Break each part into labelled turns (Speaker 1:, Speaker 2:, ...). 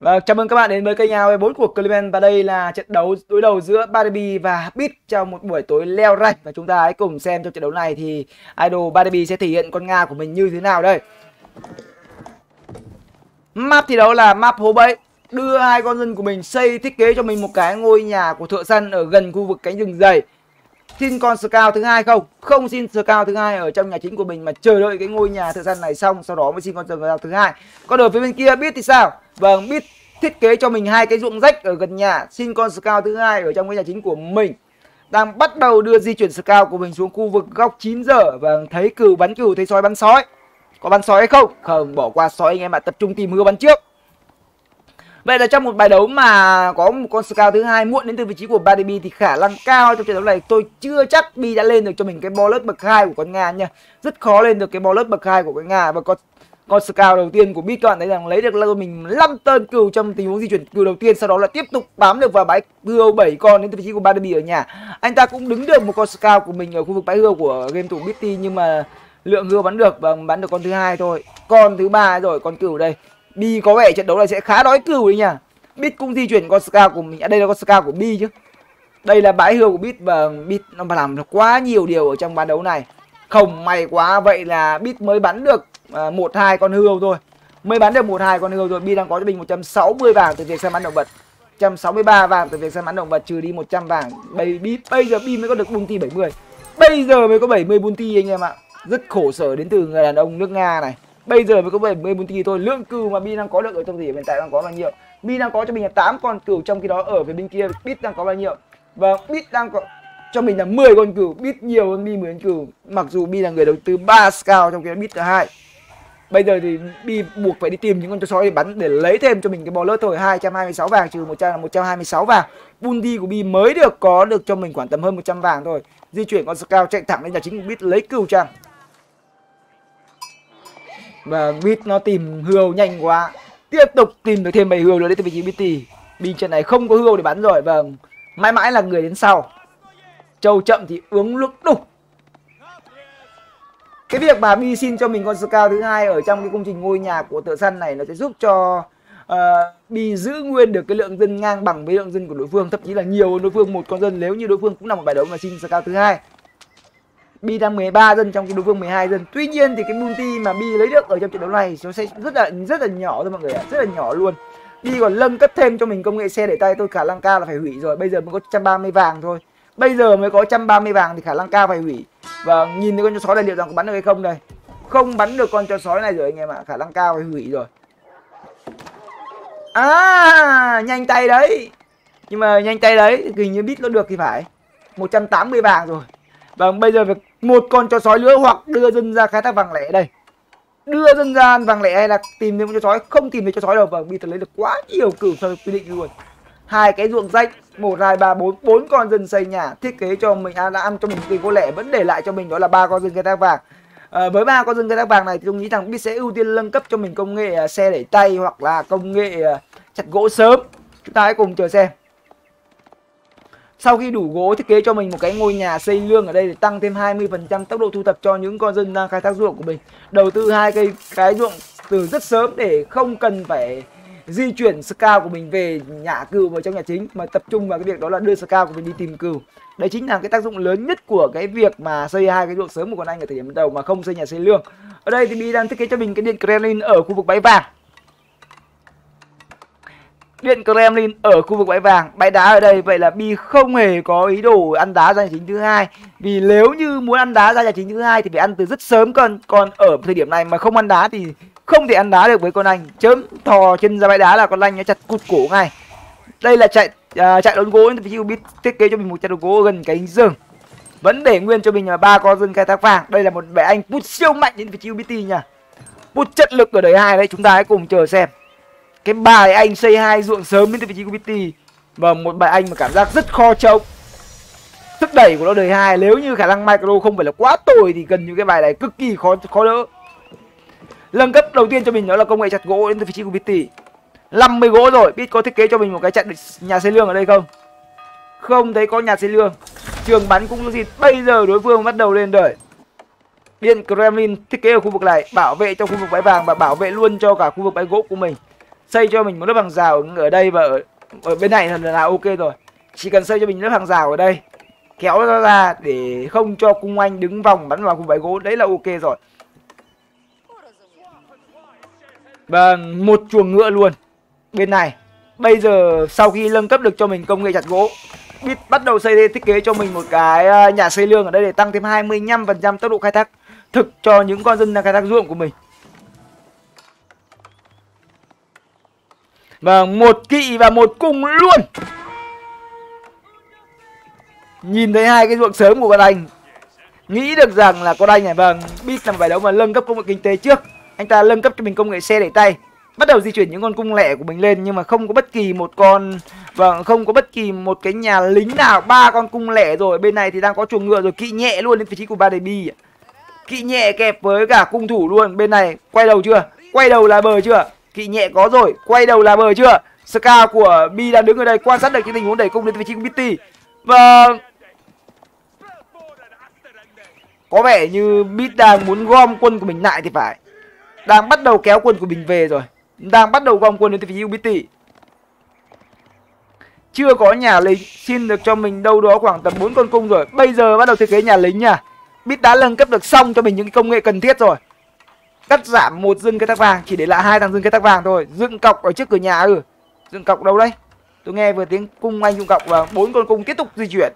Speaker 1: Và chào mừng các bạn đến với kênh AOE 4 của Clement và đây là trận đấu đối đầu giữa Barbie và Bit trong một buổi tối leo rạch và chúng ta hãy cùng xem trong trận đấu này thì idol Barbie sẽ thể hiện con Nga của mình như thế nào đây. Map thi đấu là map hố bẫy. Đưa hai con dân của mình xây thiết kế cho mình một cái ngôi nhà của thợ săn ở gần khu vực cánh rừng dày xin con scout thứ hai không? Không xin scout thứ hai ở trong nhà chính của mình mà chờ đợi cái ngôi nhà thợ săn này xong, sau đó mới xin con scout thứ hai. Còn ở phía bên kia biết thì sao? Vâng biết thiết kế cho mình hai cái ruộng rách ở gần nhà. Xin con scout thứ hai ở trong cái nhà chính của mình. Đang bắt đầu đưa di chuyển scout của mình xuống khu vực góc 9 giờ. Và thấy cừu bắn cừu, thấy sói bắn sói. Có bắn sói hay không? Không, bỏ qua sói anh em ạ, tập trung tìm hứa bắn trước. Vậy là trong một bài đấu mà có một con scout thứ hai muộn đến từ vị trí của Badibi thì khả năng cao trong trận đấu này tôi chưa chắc Bi đã lên được cho mình cái bonus bậc hai của con Nga nha. Rất khó lên được cái bonus bậc hai của con Nga và con con scout đầu tiên của bi các bạn thấy rằng lấy được là mình 5 tên cừu trong tình huống di chuyển cừu đầu tiên sau đó là tiếp tục bám được vào bãi hươu 7 con đến từ vị trí của Badibi ở nhà. Anh ta cũng đứng được một con scout của mình ở khu vực bãi hươu của game thủ Bitty nhưng mà lượng hươu bắn được và bắn được con thứ hai thôi. Con thứ ba rồi, con cừu đây Bi có vẻ trận đấu này sẽ khá đói cừu đấy nha. Bit cũng di chuyển con Scar của mình. À đây là con Scar của Bi chứ. Đây là bãi hươu của Bit và Bit nó làm được quá nhiều điều ở trong bán đấu này. Không may quá vậy là Bit mới bắn được à, một à, hai con hươu thôi. Mới bắn được một hai con hươu rồi Bi đang có cho mình 160 vàng từ việc săn bắn động vật. 163 vàng từ việc săn bắn động vật trừ đi 100 vàng. Bây, Bi bây giờ Bi mới có được bounty 70 Bây giờ mới có 70 bounty anh em ạ. Rất khổ sở đến từ người đàn ông nước Nga này bây giờ mới có 70 tỷ thôi. Lượng cừu mà bi đang có được ở trong gì? Hiện tại đang có bao nhiêu? Bi đang có cho mình là 8 con cừu trong khi đó ở phía bên kia. Bit đang có bao nhiêu? Và bit đang có cho mình là 10 con cừu. Bit nhiều hơn bi 10 con cừu. Mặc dù bi là người đầu tư 3 scout trong cái bit thứ hai. Bây giờ thì bi buộc phải đi tìm những con chó sói để bắn để lấy thêm cho mình cái bò lơ thôi. 226 vàng trừ 100 là 126 vàng. Bounty của bi mới được có được cho mình khoảng tầm hơn 100 vàng thôi. Di chuyển con scout chạy thẳng lên nhà chính của bit, lấy cừu trang và bit nó tìm hươu nhanh quá. Tiếp tục tìm được thêm bảy hươu nữa đến từ vị trí bt bi trận này không có hươu để bắn rồi. Vâng mãi mãi là người đến sau. Châu chậm thì uống lúc đục cái việc mà bi xin cho mình con scout thứ hai ở trong cái công trình ngôi nhà của thợ săn này nó sẽ giúp cho uh, bi giữ nguyên được cái lượng dân ngang bằng với lượng dân của đối phương. Thậm chí là nhiều hơn đối phương một con dân nếu như đối phương cũng là một bài đấu mà xin scout thứ hai. Bi đang 13 dân trong cái đối phương 12 dân. Tuy nhiên thì cái multi mà Bi lấy được ở trong trận đấu này nó sẽ rất là rất là nhỏ thôi mọi người ạ, rất là nhỏ luôn. Bi còn nâng cấp thêm cho mình công nghệ xe để tay tôi khả năng cao là phải hủy rồi. Bây giờ mới có 130 vàng thôi. Bây giờ mới có 130 vàng thì khả năng cao phải hủy. Và nhìn thấy con chó sói này liệu rằng có bắn được hay không đây. Không bắn được con chó sói này rồi anh em ạ, khả năng cao phải hủy rồi. À, nhanh tay đấy. Nhưng mà nhanh tay đấy, hình như biết nó được thì phải. 180 vàng rồi. Vâng, bây giờ việc một con chó sói nữa hoặc đưa dân ra khai thác vàng lẻ đây. Đưa dân ra vàng lẻ hay là tìm thêm chó sói, không tìm thấy chó sói đâu. Vâng, bị thật lấy được quá nhiều cửu so quy định luôn. Hai cái ruộng rách, một hai ba bốn bốn con dân xây nhà, thiết kế cho mình à, đã ăn cho mình tiền cô lẻ vẫn để lại cho mình đó là ba con dân khai thác vàng. À, với ba con dân khai thác vàng này thì tôi nghĩ rằng biết sẽ ưu tiên nâng cấp cho mình công nghệ à, xe đẩy tay hoặc là công nghệ à, chặt gỗ sớm. Chúng ta hãy cùng chờ xem sau khi đủ gỗ thiết kế cho mình một cái ngôi nhà xây lương ở đây để tăng thêm 20% tốc độ thu thập cho những con dân đang khai thác ruộng của mình. Đầu tư hai cây, cái ruộng từ rất sớm để không cần phải di chuyển scout của mình về nhà cừu vào trong nhà chính, mà tập trung vào cái việc đó là đưa scout của mình đi tìm cừu. Đấy chính là cái tác dụng lớn nhất của cái việc mà xây hai cái ruộng sớm của con anh ở thời điểm đầu mà không xây nhà xây lương. Ở đây thì Bi đang thiết kế cho mình cái điện Kremlin ở khu vực bãi vàng. Điện Kremlin ở khu vực bãi vàng. Bãi đá ở đây Vậy là Bi không hề có ý đồ ăn đá ra nhà chính thứ hai. Vì nếu như muốn ăn đá ra nhà chính thứ hai Thì phải ăn từ rất sớm Còn còn ở thời điểm này mà không ăn đá Thì không thể ăn đá được với con anh. Chớm thò chân ra bãi đá là con anh nó chặt cụt cổ ngay. Đây là chạy à, chạy đốn gỗ. Thì biết thiết kế cho mình một chạy đốn gỗ gần cánh rừng. Vẫn để nguyên cho mình là ba con rừng khai thác vàng. Đây là một bé anh put siêu mạnh. Đến với trí nha. Put chất lực ở đời hai đấy Chúng ta hãy cùng chờ xem cái bài anh xây hai ruộng sớm đến từ vị trí của BT và một bài anh mà cảm giác rất khó trông sức đẩy của nó đời hai. Nếu như khả năng micro không phải là quá tồi thì gần như cái bài này cực kỳ khó khó đỡ. Nâng cấp đầu tiên cho mình đó là công nghệ chặt gỗ đến từ vị trí của BT 50 gỗ rồi. Biết có thiết kế cho mình một cái chặn nhà xây lương ở đây không? Không thấy có nhà xây lương. Trường bắn cũng gì? Bây giờ đối phương bắt đầu lên đời. Điện kremlin thiết kế ở khu vực này, bảo vệ cho khu vực bãi vàng và bảo vệ luôn cho cả khu vực bãi gỗ của mình xây cho mình một lớp hàng rào ở đây và ở, ở bên này là, là ok rồi. Chỉ cần xây cho mình lớp hàng rào ở đây kéo nó ra để không cho cung anh đứng vòng bắn vào vùng bãi gỗ đấy là ok rồi. Vâng một chuồng ngựa luôn. Bên này bây giờ sau khi nâng cấp được cho mình công nghệ chặt gỗ biết bắt đầu xây thiết kế cho mình một cái à, nhà xây lương ở đây để tăng thêm 25% tốc độ khai thác thực cho những con dân đang khai thác ruộng của mình. Vâng, một kỵ và một cung luôn. Nhìn thấy hai cái ruộng sớm của con anh Nghĩ được rằng là con anh này vâng Biết là phải đấu mà nâng cấp công nghệ kinh tế trước. Anh ta nâng cấp cho mình công nghệ xe đẩy tay Bắt đầu di chuyển những con cung lẻ của mình lên Nhưng mà không có bất kỳ một con Vâng không có bất kỳ một cái nhà lính nào. Ba con cung lẻ rồi Bên này thì đang có chuồng ngựa rồi Kỵ nhẹ luôn đến vị trí của ba bi Kỵ nhẹ kẹp với cả cung thủ luôn Bên này quay đầu chưa? Quay đầu là bờ chưa? Kỵ nhẹ có rồi, Quay đầu là bờ chưa? Scar của Bi đang đứng ở đây, quan sát được cái tình huống đẩy cung đến vị trí của Bitty và Có vẻ như Bit đang muốn gom quân của mình lại thì phải. Đang bắt đầu kéo quân của mình về rồi. Đang bắt đầu gom quân đến vị trí của Bitty Chưa có nhà lính Xin được cho mình đâu đó khoảng tầm 4 con cung rồi. Bây giờ bắt đầu thiết kế nhà lính nha. Bit đã nâng cấp được xong cho mình những công nghệ cần thiết rồi cắt giảm một dưng cái tắc vàng, chỉ để lại hai thằng dưng cái tắc vàng thôi. Dựng cọc ở trước cửa nhà ừ dựng cọc đâu đấy? Tôi nghe vừa tiếng cung anh dựng cọc và bốn con cung tiếp tục di chuyển.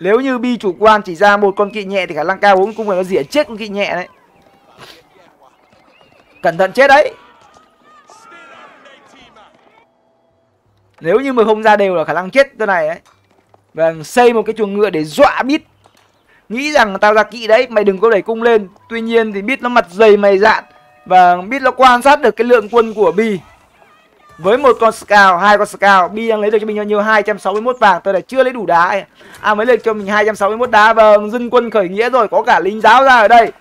Speaker 1: Nếu như bi chủ quan chỉ ra một con kỵ nhẹ thì khả năng cao bốn cung phải nó rỉa chết con kỵ nhẹ đấy. Cẩn thận chết đấy. Nếu như mà không ra đều là khả năng chết cái này ấy. Và xây một cái chuồng ngựa để dọa bít nghĩ rằng tao ra kỵ đấy, mày đừng có đẩy cung lên. Tuy nhiên thì biết nó mặt dày mày dạn và biết nó quan sát được cái lượng quân của bi. Với một con scout, hai con scout, bi đang lấy được cho mình bao nhiêu? 261 vàng. Tôi lại chưa lấy đủ đá à mới được cho mình 261 đá vâng dân quân khởi nghĩa rồi. Có cả lính giáo ra ở đây.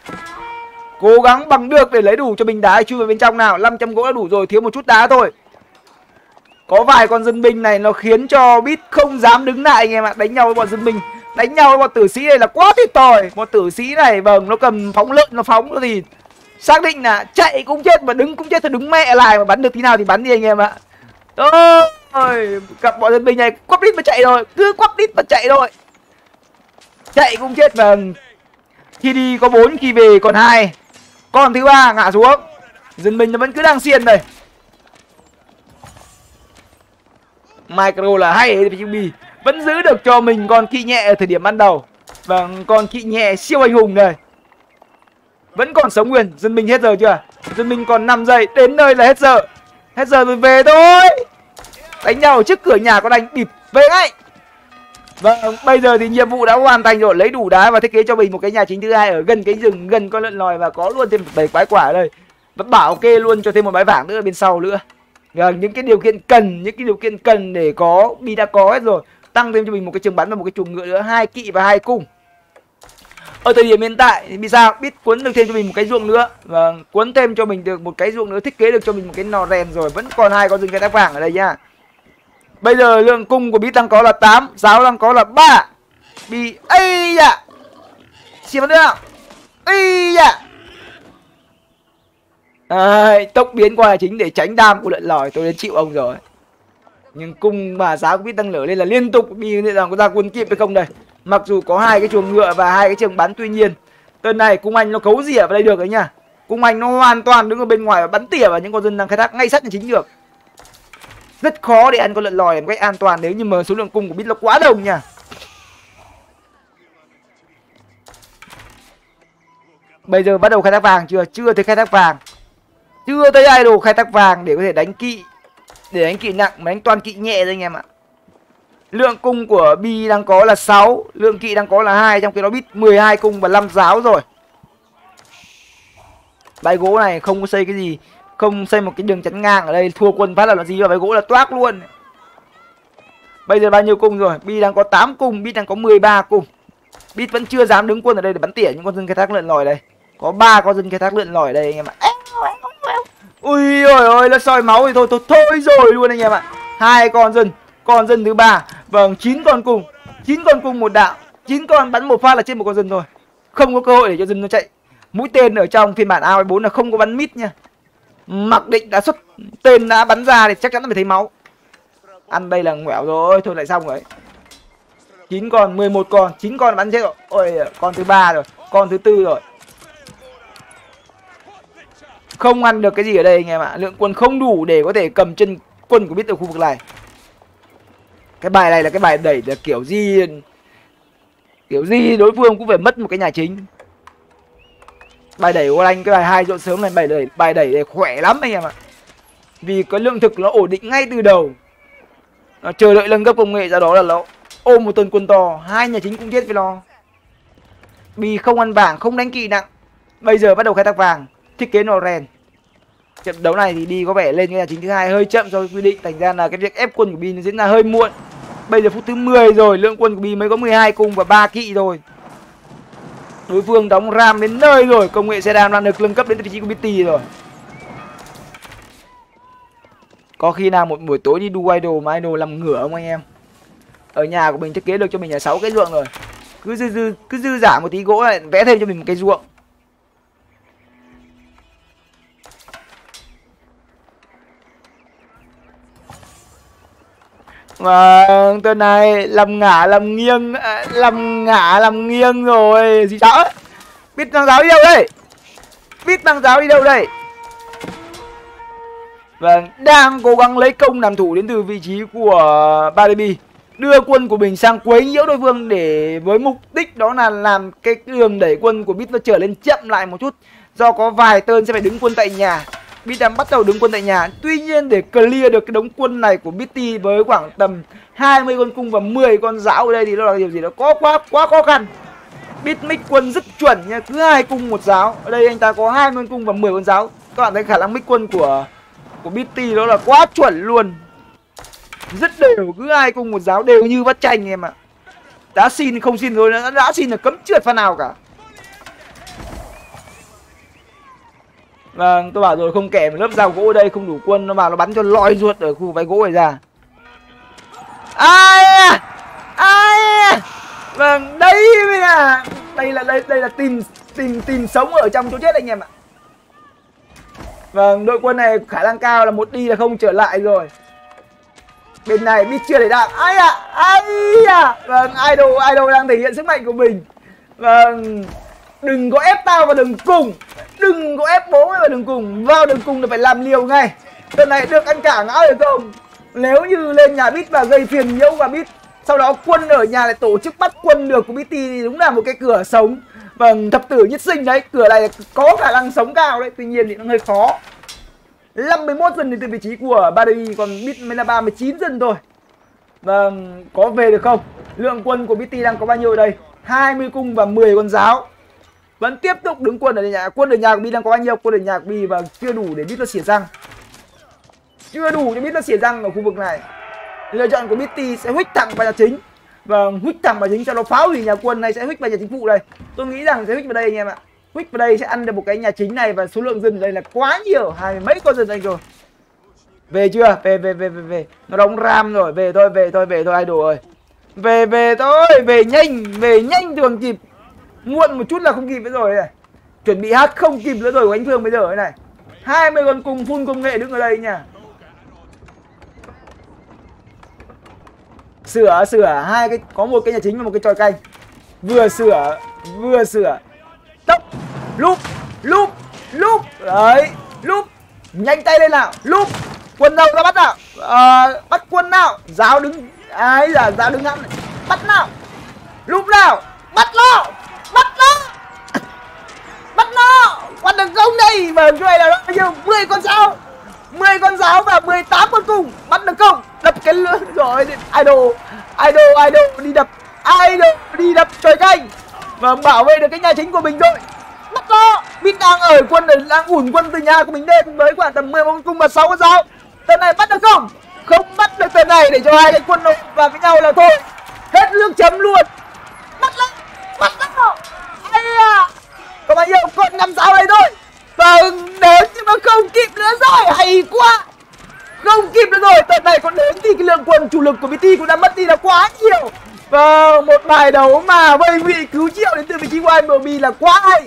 Speaker 1: Cố gắng bằng được để lấy đủ cho mình đá, chui vào bên trong nào. 500 gỗ đã đủ rồi, thiếu một chút đá thôi. Có vài con dân binh này nó khiến cho bit không dám đứng lại, anh em ạ. Đánh nhau với bọn dân binh đánh nhau với bọn tử sĩ này là quá tuyệt vời bọn tử sĩ này vâng nó cầm phóng lợn, nó phóng thì xác định là chạy cũng chết mà đứng cũng chết thì đứng mẹ lại mà bắn được thế nào thì bắn đi anh em ạ. Ôi, gặp bọn dân binh này, quắp đít mà chạy rồi, cứ quắp đít mà chạy rồi chạy cũng chết mà khi đi có bốn, khi về còn hai. Con thứ ba ngã xuống. Dân binh nó vẫn cứ đang xiên đây. Micro là hay bi vẫn giữ được cho mình con kỵ nhẹ ở thời điểm ban đầu. Và con kỵ nhẹ siêu anh hùng này. Vẫn còn sống nguyên, dân minh hết giờ chưa? Dân minh còn 5 giây, đến nơi là hết giờ. Hết giờ rồi về thôi. Đánh nhau trước cửa nhà con anh bịp về ngay. Vâng bây giờ thì nhiệm vụ đã hoàn thành rồi. Lấy đủ đá và thiết kế cho mình một cái nhà chính thứ hai ở gần cái rừng, gần con lợn lòi và có luôn thêm bảy quái quả ở đây. Và bảo kê luôn cho thêm một bãi vàng nữa bên sau nữa. Vâng những cái điều kiện cần, những cái điều kiện cần để có, bi đã có hết rồi tăng thêm cho mình một cái trường bắn và một cái chuồng ngựa nữa hai kỵ và hai cung. Ở thời điểm hiện tại thì vì sao biết cuốn được thêm cho mình một cái ruộng nữa. Vâng, và cuốn thêm cho mình được một cái ruộng nữa thiết kế được cho mình một cái nò rèn rồi. Vẫn còn hai con rừng khai thác vàng ở đây nha. Bây giờ lượng cung của bít đang có là 8 giáo đang có là 3 bị ấy dạ xin nữa nào ấy dạ à, tốc biến qua là chính để tránh đam của lợn lòi tôi đến chịu ông rồi nhưng cung mà giá cũng biết tăng lửa lên là liên tục đi liệu rằng có ra quân kịp hay không đây. Mặc dù có hai cái chuồng ngựa và hai cái trường bắn, tuy nhiên tên này cung anh nó cấu gì ở đây được đấy nha. Cung anh nó hoàn toàn đứng ở bên ngoài và bắn tỉa vào những con dân đang khai thác ngay sát nhà chính được. Rất khó để ăn con lợn lòi một cách an toàn nếu như mà số lượng cung của bít nó quá đông nha. Bây giờ bắt đầu khai thác vàng chưa? Chưa thấy khai thác vàng. Chưa thấy idol khai thác vàng để có thể đánh kỵ để anh kỵ nặng, mà anh toàn kỵ nhẹ thôi anh em ạ. Lượng cung của bi đang có là 6 lượng kỵ đang có là hai, trong khi đó bit 12 cung và 5 giáo rồi. Bãi gỗ này không có xây cái gì, không xây một cái đường chắn ngang ở đây, thua quân phát là gì vào bãi gỗ là toác luôn. Bây giờ bao nhiêu cung rồi? Bi đang có 8 cung, bit đang có 13 cung. Bit vẫn chưa dám đứng quân ở đây để bắn tỉa, những con dân khai thác lượn lòi đây. Có ba con dân khai thác lượn lòi đây anh em ạ ui ôi ôi nó soi máu thì thôi thôi thôi rồi luôn anh em ạ. Hai con dân con dân thứ ba. Vâng chín con cung chín con cung một đạo, chín con bắn một phát là trên một con dân thôi. Không có cơ hội để cho dân nó chạy. Mũi tên ở trong phiên bản ao bốn là không có bắn mít nha. Mặc định đã xuất, tên đã bắn ra thì chắc chắn là phải thấy máu. Ăn đây là ngoẻo rồi, thôi lại xong rồi. Chín con 11 con, chín con bắn chết rồi. Ôi con thứ ba rồi, con thứ tư rồi không ăn được cái gì ở đây, anh em ạ. Lượng quân không đủ để có thể cầm chân quân của biết ở khu vực này. Cái bài này là cái bài đẩy là kiểu gì kiểu gì đối phương cũng phải mất một cái nhà chính. Bài đẩy của anh cái bài hai dọn sớm này, bài đẩy bài đẩy này khỏe lắm, anh em ạ. Vì cái lượng thực nó ổn định ngay từ đầu. Nó chờ đợi nâng cấp công nghệ ra đó là nó ôm một tuần quân to. Hai nhà chính cũng chết với nó. Vì không ăn vàng, không đánh kỵ nặng. Bây giờ bắt đầu khai thác vàng thiết kế noren trận đấu này thì đi có vẻ lên cái nhà chính thứ hai hơi chậm so với quy định, thành ra là cái việc ép quân của bi nó diễn ra hơi muộn. Bây giờ phút thứ 10 rồi, lượng quân của bi mới có 12 cung và ba kỵ rồi đối phương đóng ram đến nơi rồi, công nghệ xe đam đang được nâng cấp đến vị trí của BT rồi. Có khi nào một buổi tối đi đu idol mà idol làm ngửa không anh em? Ở nhà của mình thiết kế được cho mình là sáu cái ruộng rồi. Cứ dư dư, cứ dư giả một tí gỗ lại, vẽ thêm cho mình một cái ruộng. Vâng, tên này làm ngả làm nghiêng à, làm ngả làm nghiêng rồi. Gì giáo biết thằng giáo đi đâu đây? Biết thằng giáo đi đâu đây? Vâng, đang cố gắng lấy công làm thủ đến từ vị trí của baby đưa quân của mình sang quấy nhiễu đối phương để với mục đích đó là làm cái đường đẩy quân của Bit nó trở lên chậm lại một chút. Do có vài tên sẽ phải đứng quân tại nhà. Bit đang bắt đầu đứng quân tại nhà. Tuy nhiên để clear được cái đống quân này của Bitty với khoảng tầm 20 con cung và 10 con giáo ở đây thì nó là điều gì đó có quá quá khó khăn. Bit mix quân rất chuẩn nha. Cứ hai cung một giáo Ở đây anh ta có 20 con cung và 10 con giáo Các bạn thấy khả năng mix quân của của Bitty đó là quá chuẩn luôn. Rất đều. Cứ hai cung một giáo đều như bắt tranh em ạ. Đã xin không xin rồi đã, đã xin là cấm trượt phần nào cả. Vâng, tôi bảo rồi không kèm lớp dao gỗ ở đây không đủ quân nó vào nó bắn cho lõi ruột ở khu váy gỗ này ra. Ai à? Ai à? Vâng, đây mới là đây là đây đây là tìm tìm tìm sống ở trong chỗ chết anh em ạ. Vâng, đội quân này khả năng cao là một đi là không trở lại rồi. Bên này biết chưa để đạn. Ai à? Ai à? Vâng, idol idol đang thể hiện sức mạnh của mình. Vâng, đừng có ép tao vào đường cùng. Đừng có ép bố mày vào đường cùng. Vào đường cùng là phải làm liều ngay. Lần này được ăn cả ngã được không nếu như lên nhà bít và gây phiền nhiễu và bít, sau đó quân ở nhà lại tổ chức bắt quân được của BT thì đúng là một cái cửa sống. Vâng thập tử nhất sinh đấy, cửa này có khả năng sống cao đấy, tuy nhiên thì nó hơi khó. 51 dân đến từ vị trí của Barry còn bit mới là 39 dân thôi. Vâng có về được không? Lượng quân của BT đang có bao nhiêu ở đây? 20 cung và 10 con giáo vẫn tiếp tục đứng quân ở nhà, quân ở nhà của bi đang có bao nhiêu? Quân ở nhà của bi và chưa đủ để biết nó xỉa răng. Chưa đủ để biết nó xỉa răng ở khu vực này. Lựa chọn của Bitty sẽ huých thẳng vào nhà chính. Và huých thẳng vào chính cho nó phá hủy nhà quân này, sẽ huých vào nhà chính phụ đây. Tôi nghĩ rằng sẽ huých vào đây anh em ạ. Huých vào đây sẽ ăn được một cái nhà chính này và số lượng dân ở đây là quá nhiều, hai mấy con dân đây rồi. Về chưa? Về về về về về. Nó đóng ram rồi. Về thôi về thôi về thôi, idol ơi. Về về thôi, về nhanh về nhanh thường kịp muộn một chút là không kịp nữa rồi này. Chuẩn bị hát không kịp nữa rồi của anh phương bây giờ này. 20 con cùng phun công nghệ đứng ở đây nha. Sửa sửa. Hai cái có một cái nhà chính và một cái tròi canh. Vừa sửa vừa sửa. Tốc. Lúc lúc lúc đấy lúc nhanh tay lên nào. Lúc quân đâu ra bắt nào. À, bắt quân nào. Giáo đứng ai là giáo đứng ngắm bắt nào. Lúc nào. Bắt nào bắt nó! Bắt nó! Bắt được không đây và cái này là bao nhiêu mười con giáo 10 con giáo và 18 con cung! Bắt được không? Đập cái lưỡi rồi idol! Idol idol đi đập! Idol đi đập trời canh! Và bảo vệ được cái nhà chính của mình thôi! Bắt nó! Bít đang ở quân để đang ủn quân từ nhà của mình lên với khoảng tầm 10 con cung và 6 con giáo Tên này bắt được không? Không bắt được tên này để cho hai cái quân vào với nhau là thôi! Hết nước chấm luôn! Bắt lắm bắt. Nó ai à. Có bao nhiêu còn năm sao đây thôi. Vâng đến nhưng mà không kịp nữa rồi. Hay quá. Không kịp nữa rồi. Tận này còn đến thì cái lượng quần chủ lực của BT cũng đã mất đi là quá nhiều. Vâng, một bài đấu mà vây vị cứu triệu đến từ vị trí của MLB là quá hay.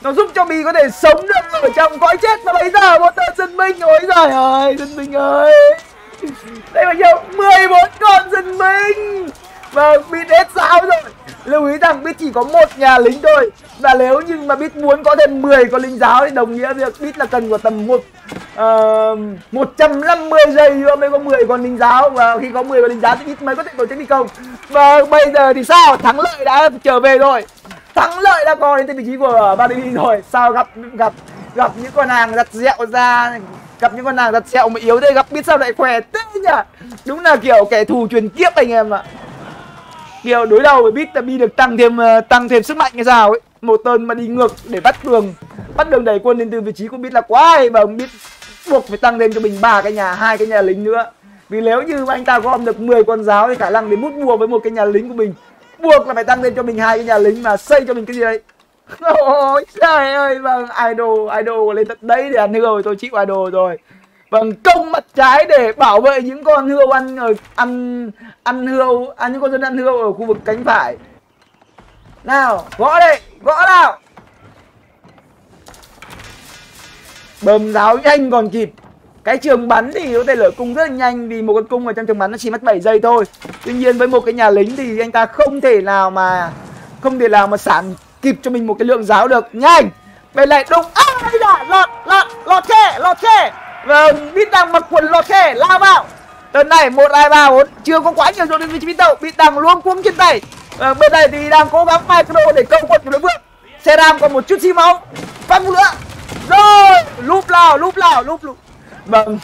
Speaker 1: Nó giúp cho bi có thể sống được ở trong cõi chết. Mà bây giờ một tên dân binh. Ôi giời ơi dân binh ơi. Đây bao nhiêu 14 con dân binh. Vâng, Bit hết sao rồi. Lưu ý rằng Bit chỉ có một nhà lính thôi. Và nếu như mà Bit muốn có thêm 10 con lính giáo Thì đồng nghĩa việc Bit là cần của tầm một ờ, uh, 150 giây nữa mới có 10 con lính giáo. Và khi có 10 con lính giáo thì Bit mới có thể tổ chức đi công. Và bây giờ thì sao? Thắng lợi đã trở về rồi. Thắng lợi đã có đến vị trí của Badini rồi. Sao gặp gặp gặp những con hàng giặt dẹo ra? Gặp những con nàng giặt dẹo mà yếu thế gặp biết sao lại khỏe thế nhỉ? Đúng là kiểu kẻ thù truyền kiếp anh em ạ kia đối đầu với bit là bi được tăng thêm ờ, tăng thêm sức mạnh hay sao ấy. Một tên mà đi ngược để bắt đường bắt đường đẩy quân lên từ vị trí của bit là quá hay và bit buộc phải tăng thêm cho mình ba cái nhà, hai cái nhà lính nữa. Vì nếu như mà anh ta gom được 10 con giáo thì khả năng đến mút mua với một cái nhà lính của mình. Buộc là phải tăng lên cho mình hai cái nhà lính mà xây cho mình cái gì đấy. Ôi trời ơi vâng idol idol lên tận đấy để ăn rồi, tôi chịu idol rồi vâng công mặt trái để bảo vệ những con hươu ăn ở ăn ăn hươu ăn những con dân ăn hươu ở khu vực cánh phải. Nào gõ đây gõ nào. Bơm giáo nhanh còn kịp. Cái trường bắn thì có thể lửa cung rất là nhanh vì một con cung ở trong trường bắn nó chỉ mất 7 giây thôi. Tuy nhiên với một cái nhà lính thì anh ta không thể nào mà không thể nào mà sản kịp cho mình một cái lượng giáo được nhanh. Bên này đúng. ai à, lọt lọt lọt khe lọt khe vâng bít đang mặc quần lọt khe lao vào. Lần này một hai ba bốn chưa có quá nhiều rồi đến vị trí bít đâu bít đang luôn cuống trên tay. Vâng, bên này thì đang cố gắng micro để câu quật của đối phương xe ram còn một chút xíu máu. Phát một nữa rồi lúp lao lúp lao lúp lúp vâng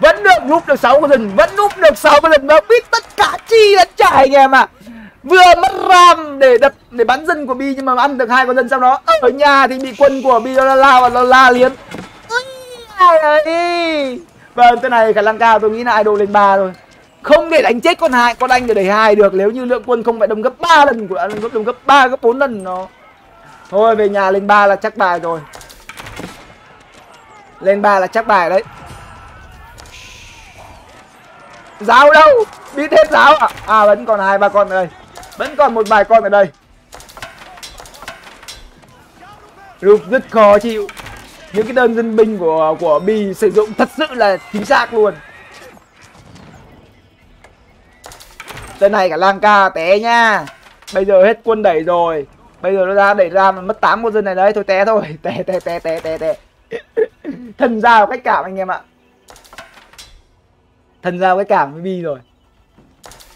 Speaker 1: vẫn được lúp được 6 lần vẫn lúp được sáu con rừng và biết tất cả chi là trải anh em ạ. À vừa mất ram để đập để bắn dân của bi nhưng mà ăn được hai con dân sau đó. Ở nhà thì bị quân của bi nó lao và la liếm vâng tên này khả năng cao, tôi nghĩ là idol lên ba thôi. Không để đánh chết con hai, con anh để đẩy hai được, nếu như lượng quân không phải đông gấp 3 lần của anh đông gấp 3 gấp 4 lần nó. Thôi, về nhà lên ba là chắc bài rồi. Lên ba là chắc bài đấy. Giáo đâu? Biết hết giáo à à vẫn còn hai, ba con ở đây. Vẫn còn một vài con ở đây. Roof rất khó chịu. Những cái đơn dân binh của của bi sử dụng thật sự là chính xác luôn. Tên này cả lang ca té nha. Bây giờ hết quân đẩy rồi. Bây giờ nó ra đẩy ra mà mất 8 con dân này đấy. Thôi té thôi. Té té té té té té. Thần giao cách cảm anh em ạ. Thần giao cách cảm với Bi rồi.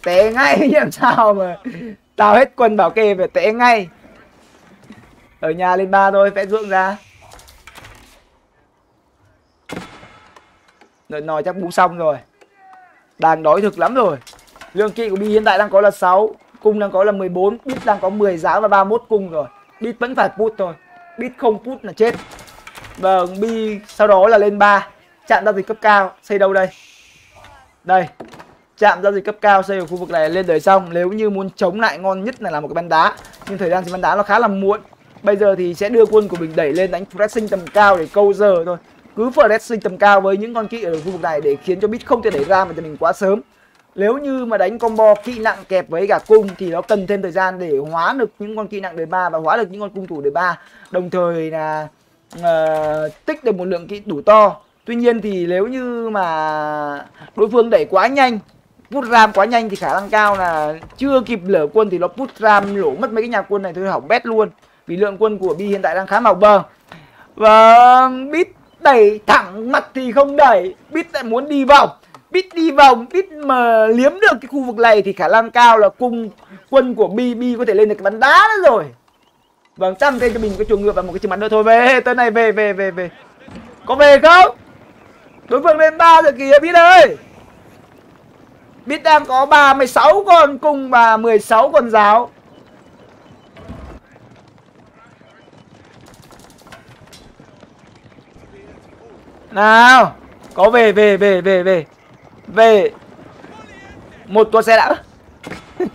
Speaker 1: Té ngay làm sao mà. Tao hết quân bảo kê phải té ngay. Ở nhà lên ba thôi, vẽ ruộng ra. Đợi nòi chắc bú xong rồi. Đang đói thực lắm rồi. Lương kỵ của Bi hiện tại đang có là 6 Cung đang có là 14 Bit đang có 10 giá và 31 cung rồi. Bit vẫn phải put thôi. Bit không put là chết. Vâng Bi sau đó là lên 3 Chạm giao dịch cấp cao, Xây đâu đây? Đây, Chạm giao dịch cấp cao xây ở khu vực này, lên đời xong. Nếu như muốn chống lại ngon nhất là làm một cái bắn đá. Nhưng thời gian thì bắn đá nó khá là muộn. Bây giờ thì sẽ đưa quân của mình đẩy lên đánh pressing tầm cao để câu giờ thôi. Cứ pressing tầm cao với những con kỵ ở khu vực này để khiến cho bit không thể đẩy ra mà cho mình quá sớm. Nếu như mà đánh combo kỹ nặng kẹp với cả cung thì nó cần thêm thời gian để hóa được những con kỹ nặng đời ba và hóa được những con cung thủ đời ba. Đồng thời là uh, tích được một lượng kỹ đủ to. Tuy nhiên thì nếu như mà đối phương đẩy quá nhanh put ram quá nhanh thì khả năng cao là chưa kịp lở quân thì nó put ram lỗ mất mấy cái nhà quân này thôi hỏng bét luôn. Vì lượng quân của bi hiện tại đang khá màu bờ. Và bit đẩy thẳng mặt thì không đẩy. Bit lại muốn đi vòng. Bit đi vòng, bit mà liếm được cái khu vực này thì khả năng cao là cung quân của bi bi có thể lên được cái bắn đá nữa rồi. Vâng chăm thêm cho mình cái chuồng ngựa và một cái trường bắn nữa thôi. Về, tới này về về về về. Có về không? Đối phương lên ba rồi kìa biết ơi. Biết đang có 36 con cung và 16 con giáo. Nào Có về về về về về. Về. Một toa xe đã.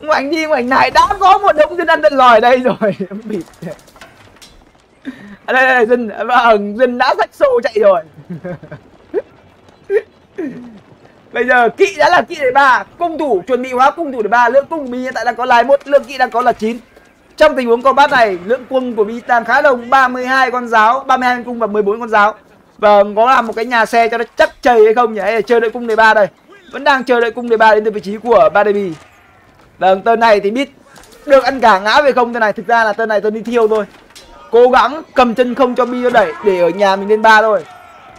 Speaker 1: Ngoảnh đi ngoảnh lại. Đã có một đống dân ăn dân lòi đây rồi. Bịt à, đây, đây, dân, à, vâng, dân đã rách xô chạy rồi. Bây giờ kỵ đã là kỵ đề ba Cung thủ chuẩn bị hóa cung thủ đề ba. Lượng cung mình hiện tại đang có lại một Lượng kỵ đang có là 9 trong tình huống combat này, lượng quân của Bi khá đông 32 con giáo 32 cung và 14 con giáo. Và có làm một cái nhà xe cho nó chắc chầy hay không nhỉ? Hay là chờ đợi cung đề ba đây? Vẫn đang chờ đợi cung đề ba đến từ vị trí của ba Bì vâng tên này thì biết được ăn cả ngã về không, tên này. Thực ra là tên này tên đi thiêu thôi. Cố gắng cầm chân không cho bi đẩy, để ở nhà mình lên ba thôi.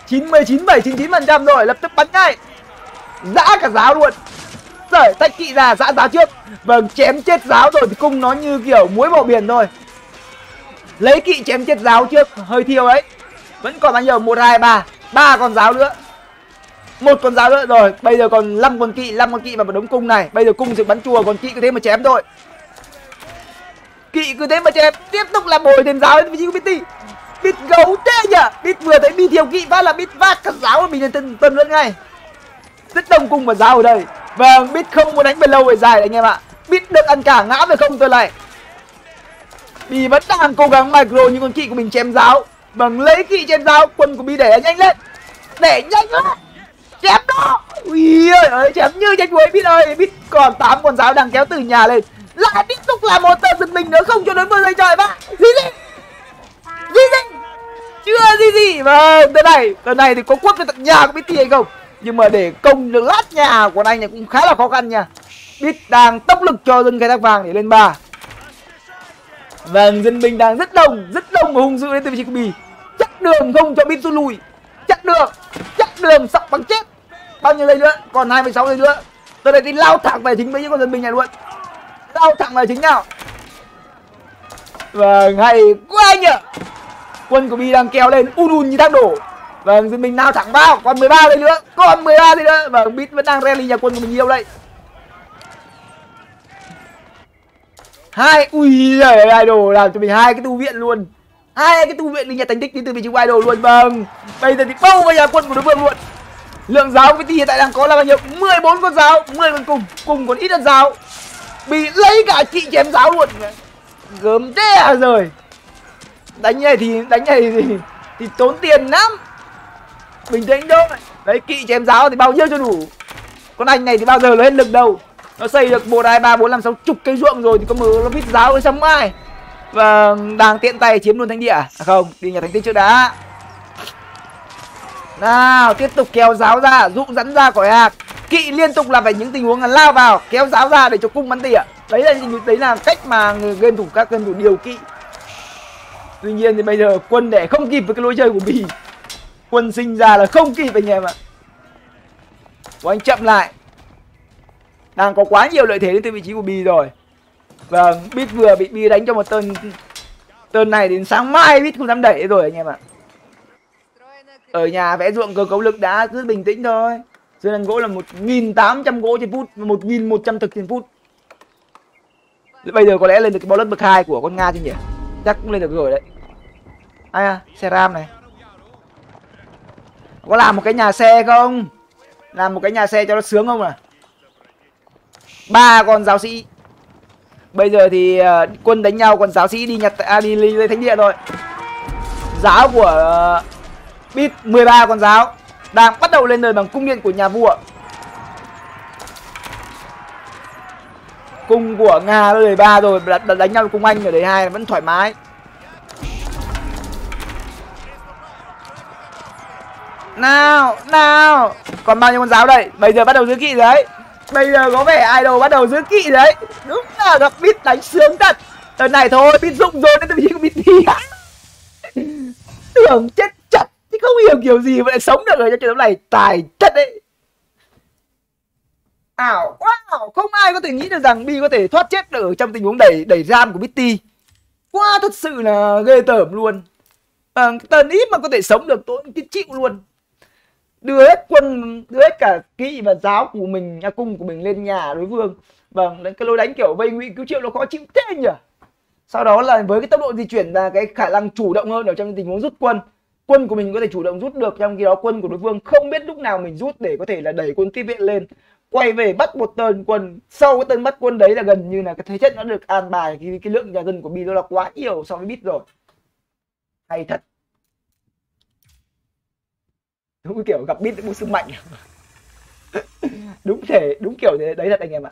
Speaker 1: 99 7 99 phần trăm rồi lập tức bắn ngay. Dã cả giáo luôn rồi tách kỵ ra giã giáo trước. Vâng chém chết giáo rồi thì cung nó như kiểu muối bỏ biển thôi. Lấy kỵ chém chết giáo trước, hơi thiêu đấy vẫn còn bao nhiêu? Một, hai, ba. Ba con giáo nữa. Một con giáo nữa. Rồi, bây giờ còn 5 con kỵ 5 con kỵ và một đống cung này. Bây giờ cung sự bắn chùa, còn kỵ cứ thế mà chém thôi. Kỵ cứ thế mà chém. Tiếp tục là bồi thêm giáo với của bitty bit gấu thế nhỉ? Bit vừa thấy bi thiêu kỵ phát là bit vác cả giáo mình lên tân tân luôn ngay. Rất đông cung và giáo ở đây vâng bịt không muốn đánh về lâu về dài anh em ạ. Bịt được ăn cả ngã về không tôi lại. Bì vẫn đang cố gắng micro nhưng con kỵ của mình chém giáo. Vâng lấy kỵ chém giáo, Quân của Bì để nhanh lên. Để nhanh lên Chém đó. Ui ơi, chém như chém đuổi Bít ơi. Bít còn 8 con giáo đang kéo từ nhà lên. Lại tiếp tục là một tờ giật mình nữa, không cho đối phương dây trời ba Gì gì? Gì gì? Chưa gì gì? Vâng tờ này. Tờ này thì có quất về tận nhà của Bít hay không? Nhưng mà để công được lát nhà của anh này cũng khá là khó khăn nha Bít đang tốc lực cho dân khai thác vàng để lên ba Vâng, dân binh đang rất đông, rất đông và hung dữ đến từ vị trí của Bì. Chắc đường không cho Bít rút lui. Chắc đường, chắc đường sọc bằng chết. Bao nhiêu giây nữa? Còn 26 giây nữa. Tôi đây thì lao thẳng về chính với những con dân binh này luôn. Lao thẳng về chính nào. Vâng, hay quá nhỉ. Quân của Bì đang kéo lên un un như thác đổ. Vâng, dân Minh lao thẳng vào, còn 13 giây nữa, còn 13 giây nữa. Vâng, bit vẫn đang rally nhà quân của mình nhiều đây. hai ui giời idol làm cho mình hai cái tu viện luôn. Hai cái tu viện linh nhà thành tích đến từ vị trí idol luôn. Vâng bây giờ thì bâu vào nhà quân của đối phương luôn. Lượng giáo của VT hiện tại đang có là bao nhiêu? 14 con giáo 10 con cùng cùng còn ít hơn giáo. Bị lấy cả chị chém giáo luôn. Gớm thế à rồi đánh này thì đánh này thì, thì tốn tiền lắm bình tĩnh thôi đấy, kỵ chém giáo thì bao nhiêu cho đủ. Con anh này thì bao giờ nó hết lực đâu. Nó xây được một hai ba, bốn, năm, sáu, chục cây ruộng rồi thì có mở nó vít giáo ở trong ai. Và đang tiện tay chiếm luôn thánh địa. À không, đi nhà thánh tích trước đã. Nào, tiếp tục kéo giáo ra, dụ dẫn ra khỏi hạc. Kỵ liên tục là phải những tình huống là lao vào, kéo giáo ra để cho cung bắn tỉa. Đấy là đấy là cách mà game thủ các game thủ điều kỵ. Tuy nhiên thì bây giờ quân để không kịp với cái lối chơi của bì quân sinh ra là không kịp anh em ạ. Của anh chậm lại. Đang có quá nhiều lợi thế đến từ vị trí của Bi rồi. Vâng, Bit vừa bị Bi đánh cho một tên Tên này đến sáng mai Bit không dám đẩy rồi anh em ạ. Ở nhà vẽ ruộng cơ cấu lực đã cứ bình tĩnh thôi. Dưới lần gỗ là 1.800 gỗ trên phút 1.100 thực trên phút. Bây giờ có lẽ lên được cái bonus bậc 2 của con Nga chứ nhỉ? Chắc cũng lên được rồi đấy. Ai à, xe ram này. Có làm một cái nhà xe không? Làm một cái nhà xe cho nó sướng không à ba con giáo sĩ. Bây giờ thì uh, quân đánh nhau còn giáo sĩ đi nhặt à, đi lấy thánh địa rồi. Giáo của uh, bit 13 con giáo đang bắt đầu lên đời bằng cung điện của nhà vua. Cung của nga đời ba rồi đánh nhau cung anh ở đời hai vẫn thoải mái. Nào nào. Còn bao nhiêu con giáo đây? Bây giờ bắt đầu giữ kỵ đấy. Bây giờ có vẻ idol bắt đầu giữ kỵ đấy. Đúng là gặp bit đánh sướng thật. Lần này thôi bit dụng rồi nên tự nhiên bit thi Tưởng chết chật Chứ không hiểu kiểu gì mà lại sống được ở trong trận đấu này. Tài chất đấy. Ảo quá ảo. Không ai có thể nghĩ được rằng Bi có thể thoát chết được trong tình huống đẩy đẩy ram của Bitty. Quá thật sự là ghê tởm luôn. À, Tần ít mà có thể sống được tôi chịu luôn đưa hết quân đưa hết cả kỵ và giáo của mình nhà cung của mình lên nhà đối phương. Vâng cái lối đánh kiểu vây ngụy cứu triệu nó khó chịu thế nhỉ? Sau đó là với cái tốc độ di chuyển và cái khả năng chủ động hơn ở trong tình huống rút quân quân của mình có thể chủ động rút được trong khi đó quân của đối phương không biết lúc nào mình rút để có thể là đẩy quân tiếp viện lên. Quay về bắt một tên quân sau cái tên bắt quân đấy là gần như là cái thế chất nó được an bài cái, cái lượng nhà dân của bi nó là quá nhiều so với bit rồi. Hay thật đúng kiểu gặp bit cũng sức mạnh. Đúng thể đúng kiểu thế. Đấy thật anh em ạ